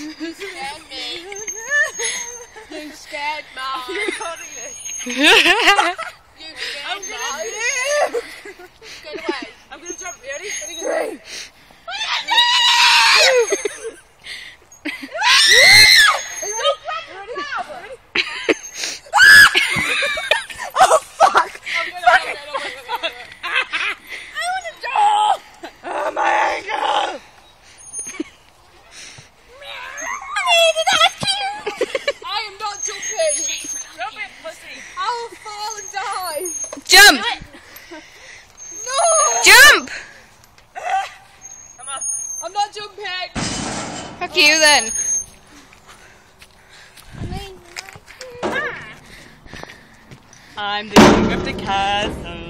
You scared me. You scared Mom. You're you recording this? Jump! No. Jump! Come on. I'm not jumping. Fuck you then. I'm the king of the castle.